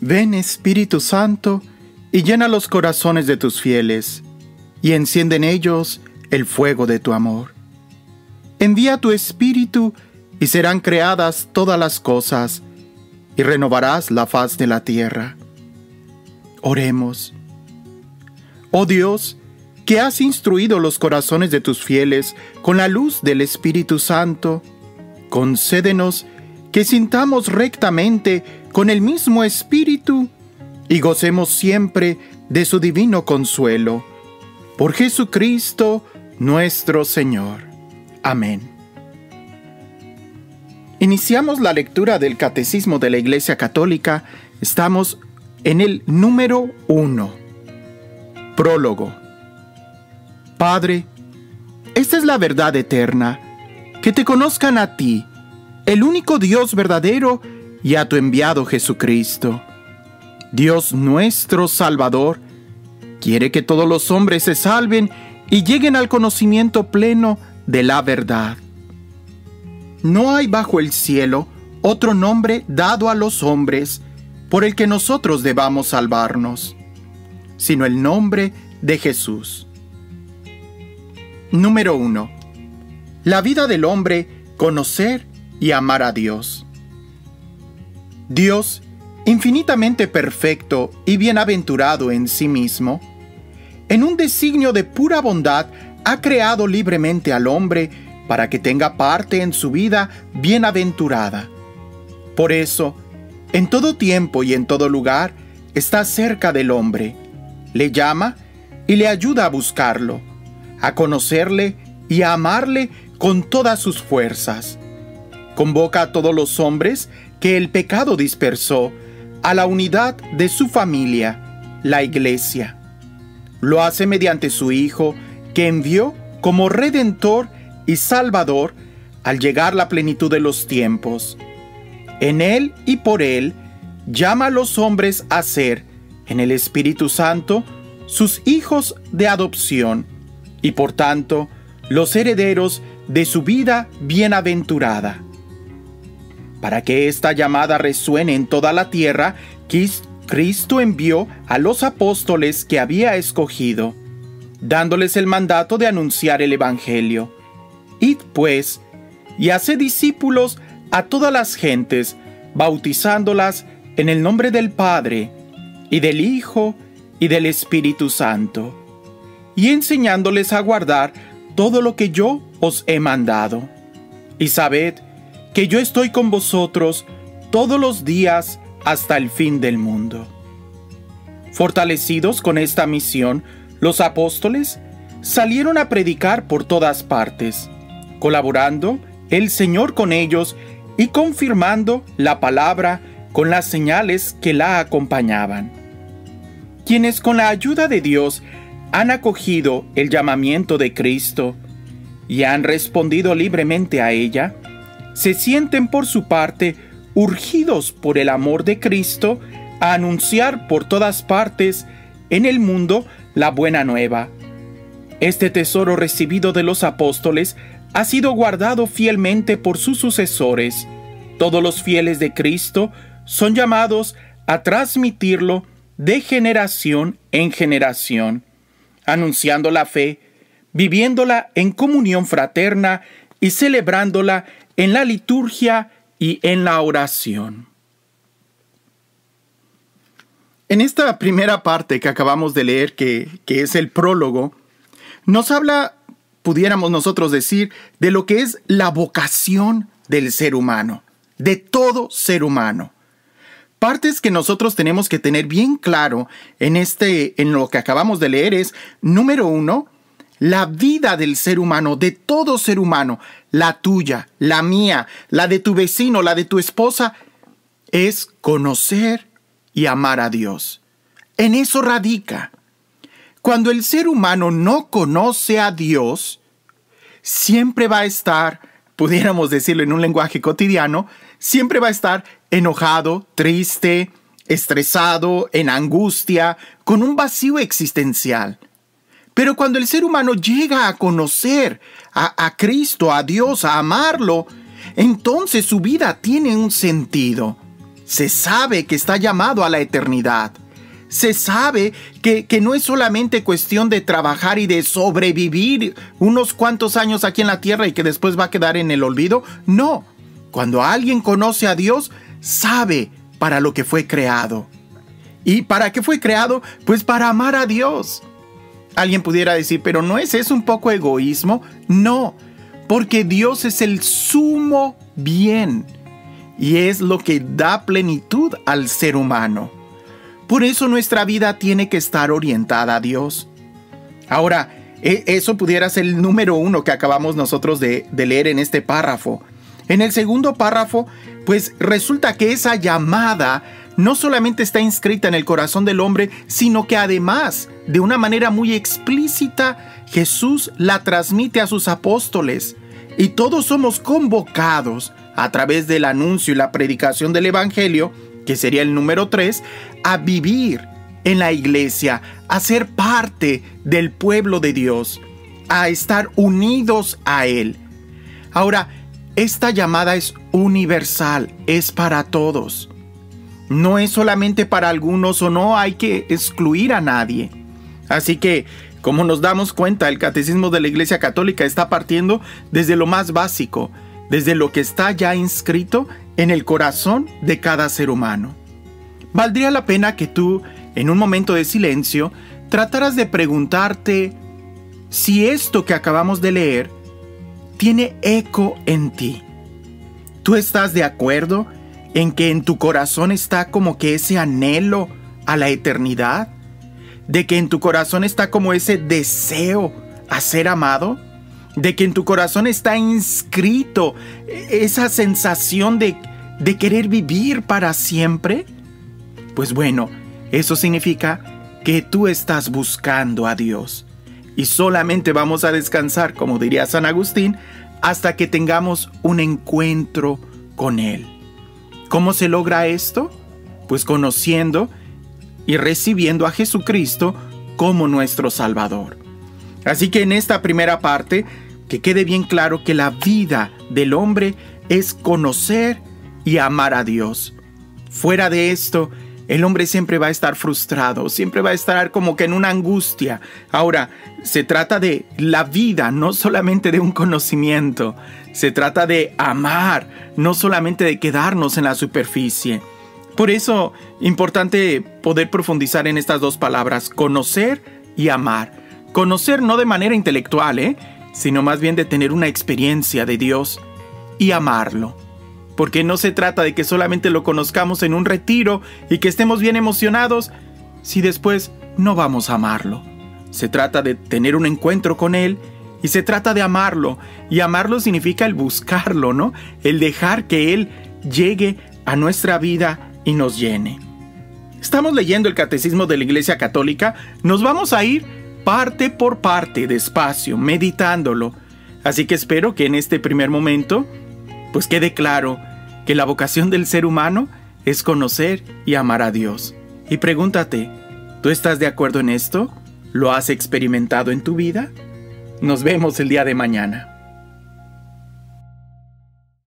Ven Espíritu Santo y llena los corazones de tus fieles, y enciende en ellos el fuego de tu amor. Envía tu Espíritu y serán creadas todas las cosas, y renovarás la faz de la tierra. Oremos. Oh Dios, que has instruido los corazones de tus fieles con la luz del Espíritu Santo, concédenos que sintamos rectamente con el mismo Espíritu y gocemos siempre de su divino consuelo. Por Jesucristo nuestro Señor. Amén. Iniciamos la lectura del Catecismo de la Iglesia Católica. Estamos en el número uno. Prólogo. Padre, esta es la verdad eterna, que te conozcan a ti, el único Dios verdadero, y a tu enviado Jesucristo. Dios nuestro Salvador quiere que todos los hombres se salven y lleguen al conocimiento pleno de la verdad. No hay bajo el cielo otro nombre dado a los hombres por el que nosotros debamos salvarnos, sino el nombre de Jesús. Número 1. La vida del hombre, conocer y amar a Dios. Dios, infinitamente perfecto y bienaventurado en sí mismo, en un designio de pura bondad, ha creado libremente al hombre para que tenga parte en su vida bienaventurada. Por eso, en todo tiempo y en todo lugar, está cerca del hombre, le llama y le ayuda a buscarlo, a conocerle y a amarle con todas sus fuerzas. Convoca a todos los hombres que el pecado dispersó a la unidad de su familia, la iglesia. Lo hace mediante su Hijo, que envió como Redentor y Salvador al llegar la plenitud de los tiempos. En Él y por Él llama a los hombres a ser, en el Espíritu Santo, sus hijos de adopción, y por tanto, los herederos de su vida bienaventurada. Para que esta llamada resuene en toda la tierra, Cristo envió a los apóstoles que había escogido, dándoles el mandato de anunciar el Evangelio. Id pues, y haced discípulos a todas las gentes, bautizándolas en el nombre del Padre, y del Hijo, y del Espíritu Santo, y enseñándoles a guardar todo lo que yo os he mandado. Y sabed que yo estoy con vosotros todos los días hasta el fin del mundo. Fortalecidos con esta misión, los apóstoles salieron a predicar por todas partes, colaborando el Señor con ellos y confirmando la palabra con las señales que la acompañaban. Quienes con la ayuda de Dios han acogido el llamamiento de Cristo y han respondido libremente a ella, se sienten por su parte urgidos por el amor de Cristo a anunciar por todas partes en el mundo la buena nueva. Este tesoro recibido de los apóstoles ha sido guardado fielmente por sus sucesores. Todos los fieles de Cristo son llamados a transmitirlo de generación en generación, anunciando la fe, viviéndola en comunión fraterna y celebrándola en la liturgia y en la oración. En esta primera parte que acabamos de leer, que, que, es el prólogo, nos habla, pudiéramos nosotros decir, de lo que es la vocación del ser humano, de todo ser humano. Partes que nosotros tenemos que tener bien claro en este, en lo que acabamos de leer es, número uno, la vida del ser humano, de todo ser humano, la tuya, la mía, la de tu vecino, la de tu esposa, es conocer y amar a Dios. En eso radica. Cuando el ser humano no conoce a Dios, siempre va a estar, pudiéramos decirlo en un lenguaje cotidiano, siempre va a estar enojado, triste, estresado, en angustia, con un vacío existencial. Pero cuando el ser humano llega a conocer a, Cristo, a Dios, a amarlo, entonces su vida tiene un sentido. se sabe que está llamado a la eternidad. Se sabe que, que, no es solamente cuestión de trabajar y de sobrevivir unos cuantos años aquí en la tierra y que después va a quedar en el olvido. No, cuando alguien conoce a Dios, sabe para lo que fue creado. ¿Y para qué fue creado? Pues para amar a Dios. Alguien pudiera decir, pero ¿no es eso un poco egoísmo? No, porque Dios es el sumo bien y es lo que da plenitud al ser humano. Por eso nuestra vida tiene que estar orientada a Dios. Ahora, e, eso pudiera ser el número uno que acabamos nosotros de, de leer en este párrafo. En el segundo párrafo, pues resulta que esa llamada no solamente está inscrita en el corazón del hombre, sino que además, de una manera muy explícita, Jesús la transmite a sus apóstoles. Y todos somos convocados a través del anuncio y la predicación del Evangelio, que sería el número 3, a vivir en la iglesia, a ser parte del pueblo de Dios, a estar unidos a Él. Ahora, esta llamada es universal, es para todos. No es solamente para algunos o no hay que excluir a nadie. Así que, como nos damos cuenta, el catecismo de la Iglesia Católica está partiendo desde lo más básico, desde lo que está ya inscrito en el corazón de cada ser humano. Valdría la pena que tú, en un momento de silencio, trataras de preguntarte si esto que acabamos de leer tiene eco en ti. ¿Tú estás de acuerdo en que en tu corazón está como que ese anhelo a la eternidad? ¿De que en tu corazón está como ese deseo a ser amado? ¿De que en tu corazón está inscrito esa sensación de, de querer vivir para siempre? Pues bueno, eso significa que tú estás buscando a Dios y solamente vamos a descansar, como diría San Agustín, hasta que tengamos un encuentro con Él. ¿Cómo se logra esto? Pues conociendo y recibiendo a Jesucristo como nuestro Salvador. Así que en esta primera parte, que quede bien claro que la vida del hombre es conocer y amar a Dios. Fuera de esto, el hombre siempre va a estar frustrado, siempre va a estar como que en una angustia. Ahora, se trata de la vida, no solamente de un conocimiento. Se trata de amar, no solamente de quedarnos en la superficie. Por eso, importante poder profundizar en estas dos palabras, conocer y amar. Conocer no de manera intelectual, ¿eh? sino más bien de tener una experiencia de Dios y amarlo porque no se trata de que solamente lo conozcamos en un retiro y que estemos bien emocionados si después no vamos a amarlo. Se trata de tener un encuentro con Él y se trata de amarlo. Y amarlo significa el buscarlo, ¿no? El dejar que Él llegue a nuestra vida y nos llene. Estamos leyendo el Catecismo de la Iglesia Católica, nos vamos a ir parte por parte, despacio, meditándolo. Así que espero que en este primer momento, pues quede claro que la vocación del ser humano es conocer y amar a Dios. Y pregúntate, ¿tú estás de acuerdo en esto? ¿Lo has experimentado en tu vida? Nos vemos el día de mañana.